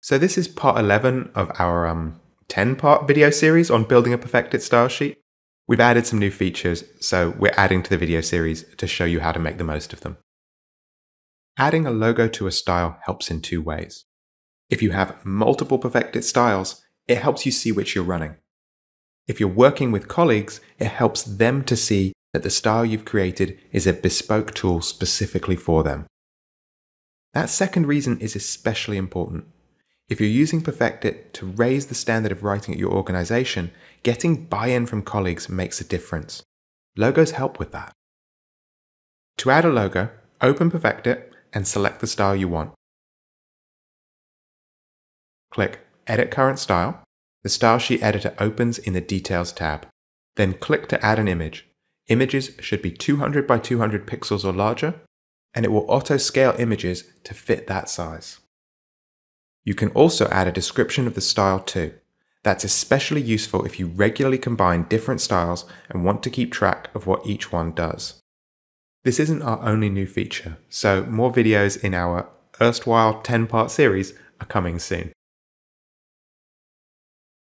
So this is part 11 of our um, 10 part video series on building a PerfectIt style sheet. We've added some new features, so we're adding to the video series to show you how to make the most of them. Adding a logo to a style helps in two ways. If you have multiple PerfectIt styles, it helps you see which you're running. If you're working with colleagues, it helps them to see that the style you've created is a bespoke tool specifically for them. That second reason is especially important. If you're using PerfectIt to raise the standard of writing at your organization, getting buy in from colleagues makes a difference. Logos help with that. To add a logo, open PerfectIt and select the style you want. Click Edit Current Style. The Style Sheet Editor opens in the Details tab. Then click to add an image. Images should be 200 by 200 pixels or larger, and it will auto scale images to fit that size. You can also add a description of the style too. That's especially useful if you regularly combine different styles and want to keep track of what each one does. This isn't our only new feature, so more videos in our erstwhile 10 part series are coming soon.